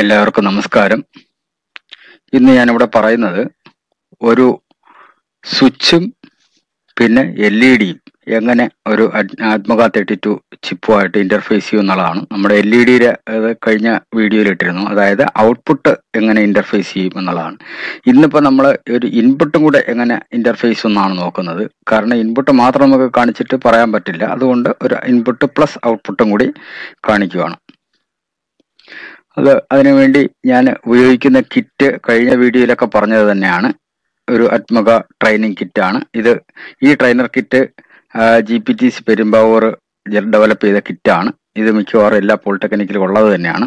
എല്ലാവർക്കും നമസ്കാരം. ഇന്ന് ഞാനിവിടെ പറയുന്നത് ഒരു സ്വിച്ചും പിന്നെ എൽ ഇ ഡിയും എങ്ങനെ ഒരു ആത്മക തേർട്ടി ടു ചിപ്പുമായിട്ട് ഇന്റർഫേസ് ചെയ്യും എന്നുള്ളതാണ്. നമ്മുടെ എൽ ഇ ഡിയുടെ കഴിഞ്ഞ വീഡിയോയിൽ ഇട്ടിരുന്നു. അതായത് ഔട്ട്പുട്ട് എങ്ങനെ ഇന്റർഫേസ് ചെയ്യും എന്നുള്ളതാണ്. ഇന്നിപ്പോൾ നമ്മൾ ഒരു ഇൻപുട്ടും കൂടെ എങ്ങനെ ഇന്റർഫേസ് എന്നാണ് നോക്കുന്നത്. കാരണം ഇൻപുട്ട് മാത്രം നമുക്ക് കാണിച്ചിട്ട് പറയാൻ പറ്റില്ല. അതുകൊണ്ട് ഒരു ഇൻപുട്ട് പ്ലസ് ഔട്ട്പുട്ടും കൂടി കാണിക്കുവാണ്. അത് അതിനുവേണ്ടി ഞാൻ ഉപയോഗിക്കുന്ന കിറ്റ് കഴിഞ്ഞ വീഡിയോയിലൊക്കെ പറഞ്ഞത് തന്നെയാണ്. ഒരു ആത്മക ട്രെയിനിങ് കിറ്റാണ് ഇത് ഈ trainer kit G P T C Perumbavoor develop ചെയ്ത കിറ്റാണ് ഇത് മിക്കവാറും എല്ലാ പോളിടെക്നിക്കിലും ഉള്ളത് തന്നെയാണ്.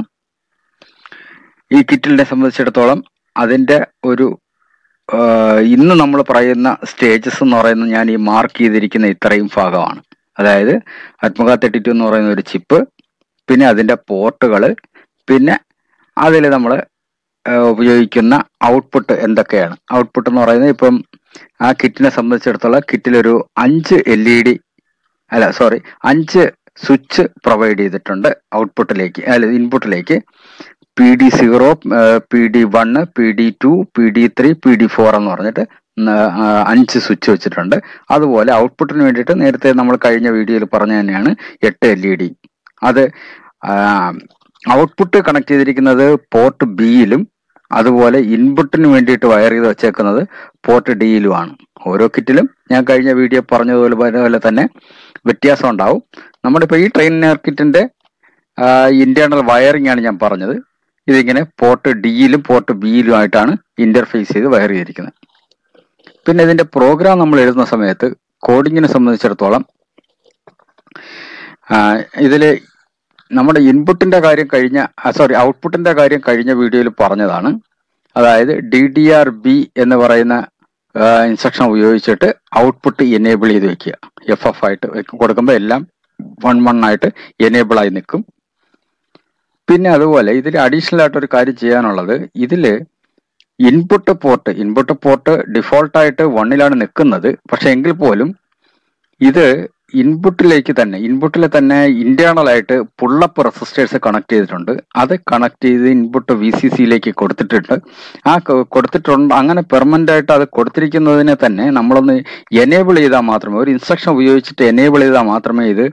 ഈ കിറ്റിനെ സംബന്ധിച്ചിടത്തോളം അതിന്റെ ഒരു ഇന്ന് നമ്മൾ പറയുന്ന സ്റ്റേജസ് എന്ന് പറയുന്നത് ഞാൻ ഈ മാർക്ക് ചെയ്തിരിക്കുന്ന ഇത്രയും ഭാഗമാണ്. അതായത് ആത്മക തെട്ടിറ്റു എന്ന് പറയുന്ന ഒരു ചിപ്പ് പിന്നെ അതിന്റെ പോർട്ടുകൾ പിന്നെ അതിൽ നമ്മൾ ഉപയോഗിക്കുന്ന ഔട്ട്പുട്ട് എന്തൊക്കെയാണ്? ഔട്ട്പുട്ട് എന്ന് പറയുന്നത് ഇപ്പം ആ കിറ്റിനെ സംബന്ധിച്ചിടത്തോളം കിറ്റിലൊരു അഞ്ച് എൽ ഇ ഡി അല്ല സോറി അഞ്ച് സ്വിച്ച് പ്രൊവൈഡ് ചെയ്തിട്ടുണ്ട് ഔട്ട്പുട്ടിലേക്ക് അല്ല ഇൻപുട്ടിലേക്ക് P D zero P D one P D two P D three P D four എന്ന് പറഞ്ഞിട്ട് അഞ്ച് സ്വിച്ച് വെച്ചിട്ടുണ്ട്. അതുപോലെ ഔട്ട്പുട്ടിന് വേണ്ടിയിട്ട് നേരത്തെ നമ്മൾ കഴിഞ്ഞ വീഡിയോയിൽ പറഞ്ഞ തന്നെയാണ് എട്ട് എൽ ഇ ഡി അത് ഔട്ട്പുട്ട് കണക്ട് ചെയ്തിരിക്കുന്നത് പോർട്ട് ബിയിലും അതുപോലെ ഇൻപുട്ടിന് വേണ്ടിയിട്ട് വയർ ചെയ്ത് വെച്ചേക്കുന്നത് പോർട്ട് ഡിയിലുമാണ് ഓരോ കിറ്റിലും ഞാൻ കഴിഞ്ഞ വീഡിയോ പറഞ്ഞതുപോലെ പോലെ തന്നെ വ്യത്യാസം ഉണ്ടാവും. നമ്മളിപ്പോൾ ഈ ട്രെയിൻ കിറ്റിന്റെ ഇന്റേണൽ വയറിംഗ് ആണ് ഞാൻ പറഞ്ഞത്. ഇതിങ്ങനെ പോർട്ട് ഡിയിലും പോർട്ട് ബിയിലുമായിട്ടാണ് ഇന്റർഫേസ് ചെയ്ത് വയർ ചെയ്തിരിക്കുന്നത്. പിന്നെ ഇതിന്റെ പ്രോഗ്രാം നമ്മൾ എഴുതുന്ന സമയത്ത് കോഡിങ്ങിനെ സംബന്ധിച്ചിടത്തോളം ഇതിൽ നമ്മുടെ ഇൻപുട്ടിന്റെ കാര്യം കഴിഞ്ഞ സോറി ഔട്ട്പുട്ടിന്റെ കാര്യം കഴിഞ്ഞ വീഡിയോയിൽ പറഞ്ഞതാണ്. അതായത് ഡി ഡി ആർ ബി എന്ന് പറയുന്ന ഇൻസ്ട്രക്ഷൻ ഉപയോഗിച്ചിട്ട് ഔട്ട്പുട്ട് എനേബിൾ ചെയ്ത് വെക്കുക. എഫ് എഫ് ആയിട്ട് കൊടുക്കുമ്പോൾ എല്ലാം വൺ വൺ ആയിട്ട് എനേബിൾ ആയി നിൽക്കും. പിന്നെ അതുപോലെ ഇതിൽ അഡീഷണൽ ആയിട്ട് ഒരു കാര്യം ചെയ്യാനുള്ളത് ഇതിൽ ഇൻപുട്ട് പോർട്ട് ഇൻപുട്ട് പോർട്ട് ഡിഫോൾട്ടായിട്ട് വണ്ണിലാണ് നിൽക്കുന്നത്. പക്ഷെ എങ്കിൽ പോലും ഇത് ഇൻപുട്ടിലേക്ക് തന്നെ ഇൻപുട്ടിൽ തന്നെ ഇന്റേണൽ ആയിട്ട് പുള്ളപ്പ് റെസിസ്റ്റേഴ്സ് കണക്ട് ചെയ്തിട്ടുണ്ട്. അത് കണക്ട് ചെയ്ത് ഇൻപുട്ട് വി സി സിയിലേക്ക് കൊടുത്തിട്ടുണ്ട്. ആ കൊടുത്തിട്ടുണ്ട് അങ്ങനെ പെർമനന്റ് ആയിട്ട് അത് കൊടുത്തിരിക്കുന്നതിനെ തന്നെ നമ്മളൊന്ന് എനേബിൾ ചെയ്താൽ മാത്രമേ ഒരു ഇൻസ്ട്രക്ഷൻ ഉപയോഗിച്ചിട്ട് എനേബിൾ ചെയ്താൽ മാത്രമേ ഇത്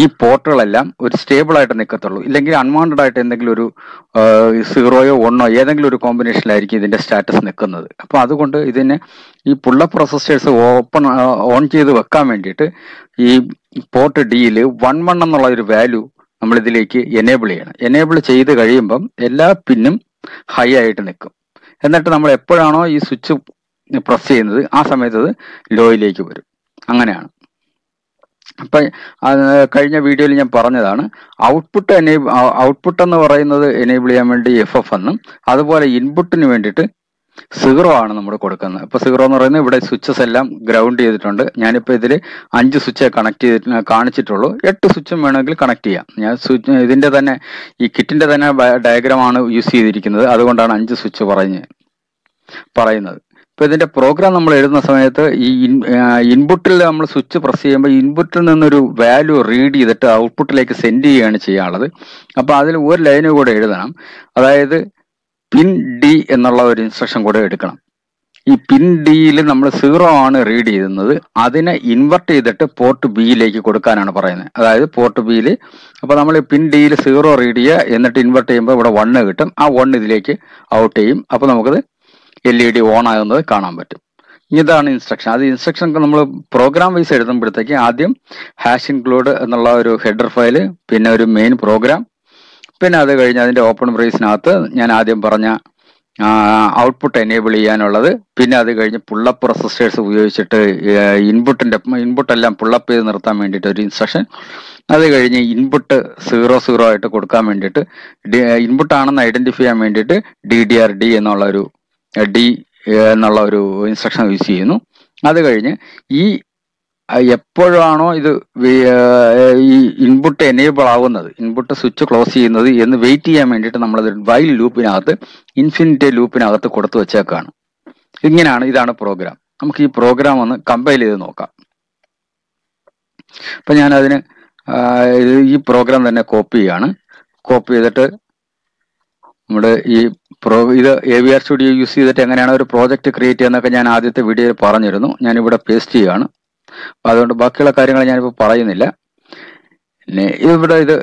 ഈ പോർട്ടുകളെല്ലാം ഒരു സ്റ്റേബിൾ ആയിട്ട് നിൽക്കത്തുള്ളൂ. ഇല്ലെങ്കിൽ അൺവാണ്ടഡ് ആയിട്ട് എന്തെങ്കിലും ഒരു സീറോയോ ഒന്നോ ഏതെങ്കിലും ഒരു കോമ്പിനേഷനിലായിരിക്കും ഇതിന്റെ സ്റ്റാറ്റസ് നിൽക്കുന്നത്. അപ്പൊ അതുകൊണ്ട് ഇതിനെ ഈ പുള്ളപ്പ് റെസിസ്റ്റേഴ്സ് ഓപ്പൺ ഓൺ ചെയ്ത് വെക്കാൻ വേണ്ടിയിട്ട് ഈ പോർട്ട് ഡിയിൽ വൺ വൺ എന്നുള്ള ഒരു വാല്യൂ നമ്മൾ ഇതിലേക്ക് എനേബിൾ ചെയ്യണം. എനേബിൾ ചെയ്ത് കഴിയുമ്പം എല്ലാ പിന്നും ഹൈ ആയിട്ട് നിൽക്കും. എന്നിട്ട് നമ്മൾ എപ്പോഴാണോ ഈ സ്വിച്ച് പ്രസ് ചെയ്യുന്നത് ആ സമയത്ത് അത് ലോയിലേക്ക് വരും. അങ്ങനെയാണ്. അപ്പൊ കഴിഞ്ഞ വീഡിയോയിൽ ഞാൻ പറഞ്ഞതാണ് ഔട്ട്പുട്ട് എനേബിൾ ഔട്ട്പുട്ട് എന്ന് പറയുന്നത് എനേബിൾ ചെയ്യാൻ വേണ്ടി എഫ് എഫ് എന്നും അതുപോലെ ഇൻപുട്ടിന് വേണ്ടിയിട്ട് സീറോ ആണ് നമ്മൾ കൊടുക്കുന്നത്. ഇപ്പൊ സീറോ എന്ന് പറയുന്നത് ഇവിടെ സ്വിച്ചസ് എല്ലാം ഗ്രൗണ്ട് ചെയ്തിട്ടുണ്ട്. ഞാനിപ്പോ ഇതിൽ അഞ്ച് സ്വിച്ച് കണക്ട് ചെയ്തിട്ട് കാണിച്ചിട്ടുള്ളൂ. എട്ട് സ്വിച്ചും വേണമെങ്കിൽ കണക്ട് ചെയ്യാം. ഞാൻ സ്വിച്ച് ഇതിന്റെ തന്നെ ഈ കിറ്റിന്റെ തന്നെ ഡയഗ്രാം ആണ് യൂസ് ചെയ്തിരിക്കുന്നത്. അതുകൊണ്ടാണ് അഞ്ച് സ്വിച്ച് പറഞ്ഞ് പറയുന്നത്. ഇപ്പൊ ഇതിന്റെ പ്രോഗ്രാം നമ്മൾ എഴുതുന്ന സമയത്ത് ഈ ഇൻപുട്ടിൽ നമ്മൾ സ്വിച്ച് പ്രസ് ചെയ്യുമ്പോൾ ഇൻപുട്ടിൽ നിന്നൊരു വാല്യൂ റീഡ് ചെയ്തിട്ട് ഔട്ട്പുട്ടിലേക്ക് സെൻഡ് ചെയ്യുകയാണ് ചെയ്യാനുള്ളത്. അപ്പൊ അതിൽ ഒരു ലൈന് കൂടെ എഴുതണം. അതായത് പിൻ ഡി എന്നുള്ള ഒരു ഇൻസ്ട്രക്ഷൻ കൂടെ എടുക്കണം. ഈ പിൻ ഡിയിൽ നമ്മൾ സീറോ ആണ് റീഡ് ചെയ്യുന്നത്. അതിനെ ഇൻവെർട്ട് ചെയ്തിട്ട് പോർട്ട് ബിയിലേക്ക് കൊടുക്കാനാണ് പറയുന്നത്. അതായത് പോർട്ട് ബിയിൽ അപ്പൊ നമ്മൾ പിൻ ഡിയിൽ സീറോ റീഡ് ചെയ്യുക. എന്നിട്ട് ഇൻവെർട്ട് ചെയ്യുമ്പോൾ ഇവിടെ വണ്ണ് കിട്ടും. ആ വൺ ഇതിലേക്ക് ഔട്ട് ചെയ്യും. അപ്പൊ നമുക്കത് എൽ ഇ ഡി ഓൺ ആകുന്നത് കാണാൻ പറ്റും. ഇതാണ് ഇൻസ്ട്രക്ഷൻ അത് ഇൻസ്ട്രക്ഷൻ നമ്മൾ പ്രോഗ്രാം വൈസ് എഴുതുമ്പോഴത്തേക്ക് ആദ്യം ഹാഷ് ഇൻക്ലൂഡ് എന്നുള്ള ഒരു ഹെഡർ ഫയൽ പിന്നെ ഒരു മെയിൻ പ്രോഗ്രാം പിന്നെ അത് കഴിഞ്ഞ് അതിന്റെ ഓപ്പൺ ബ്രേസിനകത്ത് ഞാൻ ആദ്യം പറഞ്ഞ ഔട്ട്പുട്ട് എനേബിൾ ചെയ്യാനുള്ളത് പിന്നെ അത് കഴിഞ്ഞ് പുള്ളപ്പ് റെസിസ്റ്റേഴ്സ് ഉപയോഗിച്ചിട്ട് ഇൻപുട്ടിന്റെ ഇൻപുട്ടെല്ലാം പുള്ളപ്പ് ചെയ്ത് നിർത്താൻ വേണ്ടിയിട്ട് ഒരു ഇൻസ്ട്രക്ഷൻ അത് കഴിഞ്ഞ് ഇൻപുട്ട് സീറോ സീറോ ആയിട്ട് കൊടുക്കാൻ വേണ്ടിയിട്ട് ഇൻപുട്ട് ആണെന്ന് ഐഡന്റിഫൈ ചെയ്യാൻ വേണ്ടിയിട്ട് ഡി ഡി ആർ ഡി എന്നുള്ള ഒരു ഡി എന്നുള്ള ഒരു ഇൻസ്ട്രക്ഷൻ യൂസ് ചെയ്യുന്നു. അത് കഴിഞ്ഞ് ഈ എപ്പോഴാണോ ഇത് ഈ ഇൻപുട്ട് എനേബിൾ ആവുന്നത് ഇൻപുട്ട് സ്വിച്ച് ക്ലോസ് ചെയ്യുന്നത് എന്ന് വെയിറ്റ് ചെയ്യാൻ വേണ്ടിയിട്ട് നമ്മളത് വൈൽ ലൂപ്പിനകത്ത് ഇൻഫിനിറ്റി ലൂപ്പിനകത്ത് കൊടുത്തു വെച്ചേക്കാണ്. ഇങ്ങനെയാണ് ഇതാണ് പ്രോഗ്രാം നമുക്ക് ഈ പ്രോഗ്രാം ഒന്ന് കമ്പൈൽ ചെയ്ത് നോക്കാം. അപ്പം ഞാനതിന് ഈ പ്രോഗ്രാം തന്നെ കോപ്പി ചെയ്യാണ്. കോപ്പി ചെയ്തിട്ട് നമ്മുടെ ഈ പ്രോ ഇത് A V R studio use ചെയ്തിട്ട് എങ്ങനെയാണ് ഒരു പ്രോജക്റ്റ് ക്രിയേറ്റ് ചെയ്യുന്നതൊക്കെ ഞാൻ ആദ്യത്തെ വീഡിയോയിൽ പറഞ്ഞിരുന്നു. ഞാനിവിടെ പേസ്റ്റ് ചെയ്യുകയാണ്. അപ്പോൾ അതുകൊണ്ട് ബാക്കിയുള്ള കാര്യങ്ങൾ ഞാനിപ്പോൾ പറയുന്നില്ല. പിന്നെ ഇവിടെ ഇത്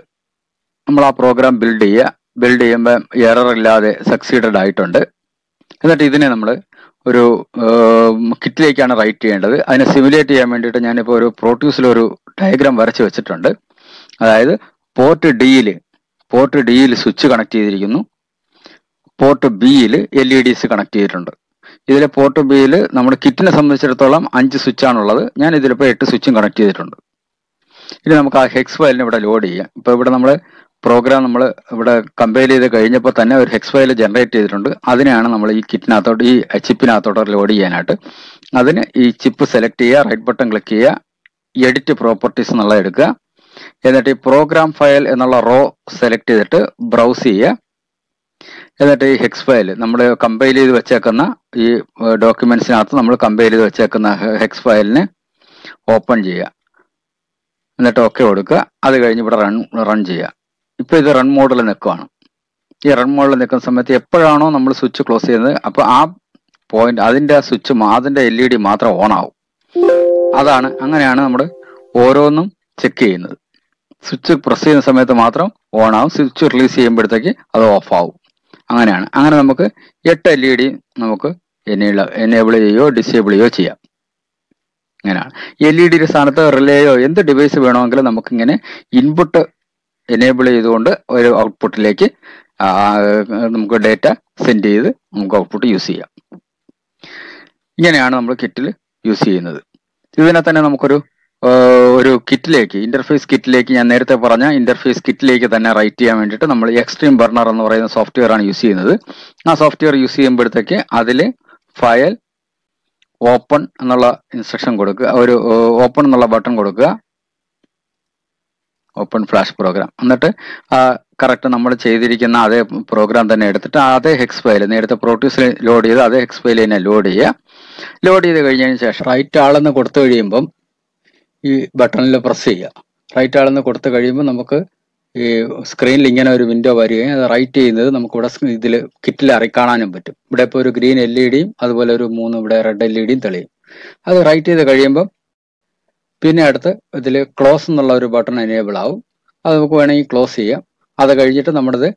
നമ്മൾ ആ പ്രോഗ്രാം ബിൽഡ് ചെയ്യുക. ബിൽഡ് ചെയ്യുമ്പോൾ എറർ ഇല്ലാതെ സക്സീഡഡ് ആയിട്ടുണ്ട്. എന്നിട്ട് ഇതിനെ നമ്മൾ ഒരു കിറ്റിലേക്കാണ് റൈറ്റ് ചെയ്യേണ്ടത്. അതിനെ സിമുലേറ്റ് ചെയ്യാൻ വേണ്ടിയിട്ട് ഞാനിപ്പോൾ ഒരു പ്രോട്യൂസിലൊരു ഡയഗ്രാം വരച്ച് വെച്ചിട്ടുണ്ട്. അതായത് പോർട്ട് ഡിയിൽ പോർട്ട് ഡിയിൽ സ്വിച്ച് കണക്ട് ചെയ്തിരിക്കുന്നു. പോർട്ട് ബിയിൽ എൽ ഇ ഡിസ് കണക്ട് ചെയ്തിട്ടുണ്ട്. ഇതിലെ പോർട്ട് ബിയിൽ നമ്മുടെ കിറ്റിനെ സംബന്ധിച്ചിടത്തോളം അഞ്ച് സ്വിച്ചാണുള്ളത് ഞാൻ ഇതിലിപ്പോൾ എട്ട് സ്വിച്ചും കണക്ട് ചെയ്തിട്ടുണ്ട്. ഇനി നമുക്ക് ആ ഹെക്സ് ഫയലിന് ഇവിടെ ലോഡ് ചെയ്യാം. ഇപ്പോൾ ഇവിടെ നമ്മൾ പ്രോഗ്രാം നമ്മൾ ഇവിടെ കമ്പയർ ചെയ്ത് കഴിഞ്ഞപ്പോൾ തന്നെ ഒരു ഹെക്സ് ഫയൽ ജനറേറ്റ് ചെയ്തിട്ടുണ്ട്. അതിനെയാണ് നമ്മൾ ഈ കിറ്റിനകത്തോട്ട് ഈ ചിപ്പിനകത്തോട്ട് ലോഡ് ചെയ്യാനായിട്ട്. അതിന് ഈ ചിപ്പ് സെലക്ട് ചെയ്യുക റൈറ്റ് ബട്ടൺ ക്ലിക്ക് ചെയ്യുക എഡിറ്റ് പ്രോപ്പർട്ടീസ് എന്നുള്ളത് എടുക്കുക. എന്നിട്ട് ഈ പ്രോഗ്രാം ഫയൽ എന്നുള്ള റോ സെലക്ട് ചെയ്തിട്ട് ബ്രൗസ് ചെയ്യുക. എന്നിട്ട് ഈ ഹെക്സ് ഫയൽ നമ്മൾ കമ്പൈൽ ചെയ്ത് വെച്ചേക്കുന്ന ഈ ഡോക്യുമെന്റ്സിനകത്ത് നമ്മൾ കമ്പൈൽ ചെയ്ത് വെച്ചേക്കുന്ന ഹെക്സ് ഫയലിന് ഓപ്പൺ ചെയ്യുക. എന്നിട്ട് ഓക്കെ കൊടുക്കുക. അത് കഴിഞ്ഞ് ഇവിടെ റൺ റൺ ചെയ്യുക. ഇപ്പൊ ഇത് റൺ മോഡിൽ നിൽക്കുവാണ്. ഈ റൺ മോഡിൽ നിൽക്കുന്ന സമയത്ത് എപ്പോഴാണോ നമ്മൾ സ്വിച്ച് ക്ലോസ് ചെയ്യുന്നത് അപ്പോൾ ആ പോയിന്റ് അതിന്റെ സ്വിച്ച് അതിന്റെ എൽ ഇ ഡി മാത്രം ഓൺ ആവും. അതാണ് അങ്ങനെയാണ് നമ്മൾ ഓരോന്നും ചെക്ക് ചെയ്യുന്നത്. സ്വിച്ച് പ്രസ് ചെയ്യുന്ന സമയത്ത് മാത്രം ഓൺ ആവും. സ്വിച്ച് റിലീസ് ചെയ്യുമ്പോഴത്തേക്ക് അത് ഓഫ് ആവും. അങ്ങനെയാണ്. അങ്ങനെ നമുക്ക് എട്ട് എൽ ഇ ഡി നമുക്ക് എനേബിൾ ചെയ്യുകയോ ഡിസേബിൾ ചെയ്യുകയോ ചെയ്യാം അങ്ങനെയാണ് എൽ ഇ ഡിയുടെ സ്ഥാനത്ത് റിലേയോ എന്ത് ഡിവൈസ് വേണമെങ്കിലും നമുക്കിങ്ങനെ ഇൻപുട്ട് എനേബിൾ ചെയ്തുകൊണ്ട് ഒരു ഔട്ട്പുട്ടിലേക്ക് നമുക്ക് ഡേറ്റ സെൻഡ് ചെയ്ത് നമുക്ക് ഔട്ട്പുട്ട് യൂസ് ചെയ്യാം. ഇങ്ങനെയാണ് നമ്മൾ കിറ്റിൽ യൂസ് ചെയ്യുന്നത്. ഇതിനെ തന്നെ നമുക്കൊരു ഒരു കിറ്റിലേക്ക് ഇന്റർഫേസ് കിറ്റിലേക്ക് ഞാൻ നേരത്തെ പറഞ്ഞ ഇന്റർഫേസ് കിറ്റിലേക്ക് തന്നെ റൈറ്റ് ചെയ്യാൻ വേണ്ടിയിട്ട് നമ്മൾ എക്സ്ട്രീം ബർണർ എന്ന് പറയുന്ന സോഫ്റ്റ്വെയർ ആണ് യൂസ് ചെയ്യുന്നത്. ആ സോഫ്റ്റ്വെയർ യൂസ് ചെയ്യുമ്പോഴത്തേക്ക് അതിൽ ഫയൽ ഓപ്പൺ എന്നുള്ള ഇൻസ്ട്രക്ഷൻ കൊടുക്കുക ഒരു ഓപ്പൺ എന്നുള്ള ബട്ടൺ കൊടുക്കുക. ഓപ്പൺ ഫ്ലാഷ് പ്രോഗ്രാം എന്നിട്ട് കറക്റ്റ് നമ്മൾ ചെയ്തിരിക്കുന്ന അതേ പ്രോഗ്രാം തന്നെ എടുത്തിട്ട് അതേ ഹെക്സ് ഫയൽ നേരത്തെ പ്രോട്യൂസിൽ ലോഡ് ചെയ്ത് അതേ ഹെക്സ് ഫയൽ തന്നെ ലോഡ് ചെയ്യുക. ലോഡ് ചെയ്ത് കഴിഞ്ഞതിന് ശേഷം റൈറ്റ് ആളെന്ന് കൊടുത്തു കഴിയുമ്പം ഈ ബട്ടണിൽ പ്രസ് ചെയ്യുക. റൈറ്റ് ആളെന്ന് കൊടുത്തു കഴിയുമ്പോൾ നമുക്ക് ഈ സ്ക്രീനിൽ ഇങ്ങനെ ഒരു വിൻഡോ വരികയും അത് റൈറ്റ് ചെയ്യുന്നത് നമുക്ക് ഇവിടെ ഇതിൽ കിറ്റിൽ അറിക്കാണാനും പറ്റും. ഇവിടെ ഇപ്പോൾ ഒരു ഗ്രീൻ എൽ ഇ ഡിയും അതുപോലെ ഒരു മൂന്ന് ഇവിടെ റെഡ് എൽ ഇ ഡിയും തെളിയും. അത് റൈറ്റ് ചെയ്ത് കഴിയുമ്പം പിന്നെ അടുത്ത് ഇതിൽ ക്ലോസ് എന്നുള്ള ഒരു ബട്ടൺ എനേബിൾ ആവും. അത് നമുക്ക് വേണമെങ്കിൽ ക്ലോസ് ചെയ്യാം. അത് കഴിഞ്ഞിട്ട് നമ്മുടേത്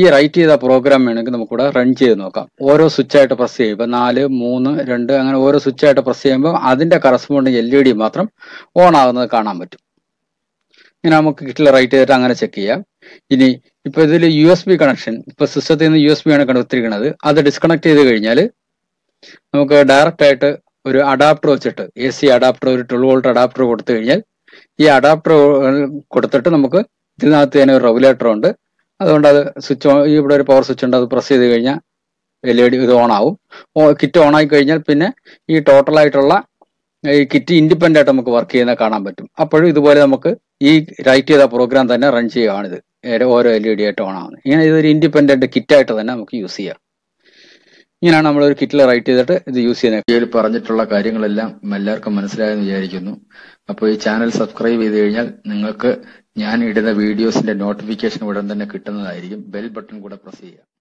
ഈ റൈറ്റ് ചെയ്ത പ്രോഗ്രാം വേണമെങ്കിൽ നമുക്കിവിടെ റൺ ചെയ്ത് നോക്കാം. ഓരോ സ്വിച്ച് ആയിട്ട് പ്രസ് ചെയ്യും ഇപ്പൊ നാല് മൂന്ന് രണ്ട് അങ്ങനെ ഓരോ സ്വിച്ച് ആയിട്ട് പ്രസ് ചെയ്യുമ്പോൾ അതിന്റെ കറസ്പോണ്ടിങ് എൽ ഇ ഡി മാത്രം ഓൺ ആകുന്നത് കാണാൻ പറ്റും. ഇങ്ങനെ നമുക്ക് കിറ്റിൽ റൈറ്റ് ചെയ്തിട്ട് അങ്ങനെ ചെക്ക് ചെയ്യാം. ഇനി ഇപ്പൊ ഇതിൽ യു എസ് ബി കണക്ഷൻ ഇപ്പൊ സിസ്റ്റത്തിൽ നിന്ന് യു എസ് ബി ആണ് കണ്ടെത്തിയിരിക്കുന്നത്. അത് ഡിസ്കണക്ട് ചെയ്ത് കഴിഞ്ഞാൽ നമുക്ക് ഡയറക്റ്റ് ആയിട്ട് ഒരു അഡാപ്റ്റർ വെച്ചിട്ട് എ സി അഡാപ്റ്റർ ഒരു ട്വൽവ് വോൾട്ട് അഡാപ്റ്റർ കൊടുത്തു കഴിഞ്ഞാൽ ഈ അഡാപ്റ്റർ കൊടുത്തിട്ട് നമുക്ക് ഇതിനകത്ത് തന്നെ ഒരു റെഗുലേറ്റർ ഉണ്ട്. അതുകൊണ്ട് അത് സ്വിച്ച് ഓൺ ഇവിടെ ഒരു പവർ സ്വിച്ച് ഉണ്ട് അത് പ്രസ് ചെയ്ത് കഴിഞ്ഞാൽ എൽ ഇ ഡി ഇത് ഓൺ ആവും കിറ്റ് ഓൺ ആയി കഴിഞ്ഞാൽ പിന്നെ ഈ ടോട്ടലായിട്ടുള്ള ഈ കിറ്റ് ഇൻഡിപെൻഡന്റ് ആയിട്ട് നമുക്ക് വർക്ക് ചെയ്യുന്ന കാണാൻ പറ്റും. അപ്പോഴും ഇതുപോലെ നമുക്ക് ഈ റൈറ്റ് ചെയ്ത പ്രോഗ്രാം തന്നെ റൺ ചെയ്യുകയാണിത്. ഓരോ എൽ ഇ ഡി ആയിട്ട് ഓൺ ആവുന്നത് ഇങ്ങനെ ഇതൊരു കിറ്റ് കിറ്റായിട്ട് തന്നെ നമുക്ക് യൂസ് ചെയ്യാം. ഇങ്ങനെയാണ് നമ്മൾ ഒരു കിറ്റിൽ റൈറ്റ് ചെയ്തിട്ട് ഇത് യൂസ് ചെയ്യുന്നത്. ഇതിൽ പറഞ്ഞിട്ടുള്ള കാര്യങ്ങളെല്ലാം എല്ലാവർക്കും മനസ്സിലായെന്ന് വിചാരിക്കുന്നു. അപ്പോൾ ഈ ചാനൽ സബ്സ്ക്രൈബ് ചെയ്ത് കഴിഞ്ഞാൽ നിങ്ങൾക്ക് ഞാൻ ഇടുന്ന വീഡിയോസിന്റെ നോട്ടിഫിക്കേഷൻ ഉടൻ തന്നെ കിട്ടുന്നതായിരിക്കും. ബെൽ ബട്ടൺ കൂടെ പ്രസ് ചെയ്യുക.